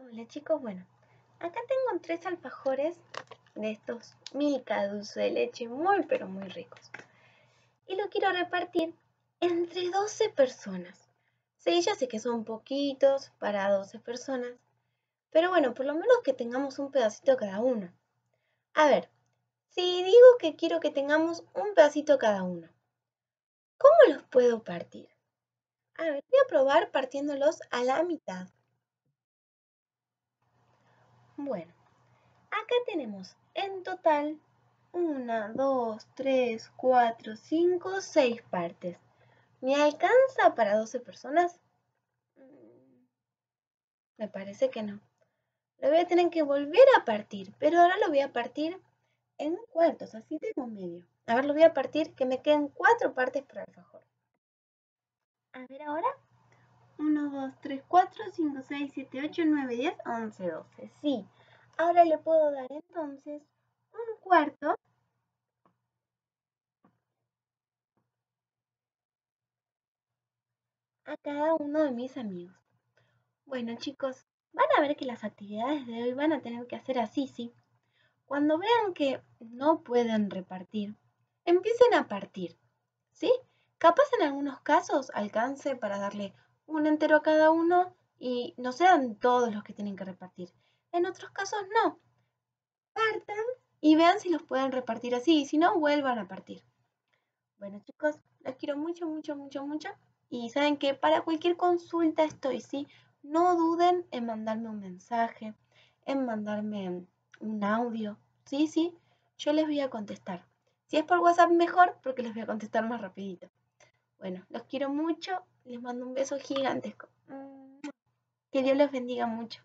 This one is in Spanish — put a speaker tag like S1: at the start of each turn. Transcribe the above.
S1: Hola chicos, bueno, acá tengo tres alfajores de estos Milka dulce de leche muy pero muy ricos. Y lo quiero repartir entre 12 personas. Sí, ya sé que son poquitos para 12 personas, pero bueno, por lo menos que tengamos un pedacito cada uno. A ver, si digo que quiero que tengamos un pedacito cada uno, ¿cómo los puedo partir? A ver, voy a probar partiéndolos a la mitad. Bueno, acá tenemos en total 1, 2, 3, 4, 5, 6 partes. ¿Me alcanza para 12 personas? Mm, me parece que no. Lo voy a tener que volver a partir, pero ahora lo voy a partir en cuartos, así tengo medio. A ver, lo voy a partir que me queden cuatro partes por alfajor. A ver ahora. 1, 2, 3, 4, 5, 6, 7, 8, 9, 10, 11, 12. Sí. Ahora le puedo dar entonces un cuarto a cada uno de mis amigos. Bueno chicos, van a ver que las actividades de hoy van a tener que hacer así, ¿sí? Cuando vean que no pueden repartir, empiecen a partir, ¿sí? Capaz en algunos casos alcance para darle un entero a cada uno y no sean todos los que tienen que repartir. En otros casos no. Partan y vean si los pueden repartir así y si no, vuelvan a partir. Bueno chicos, los quiero mucho, mucho, mucho, mucho. Y saben que para cualquier consulta estoy, ¿sí? No duden en mandarme un mensaje, en mandarme un audio. Sí, sí, yo les voy a contestar. Si es por WhatsApp mejor, porque les voy a contestar más rapidito. Bueno, los quiero mucho. Les mando un beso gigantesco. Que Dios los bendiga mucho.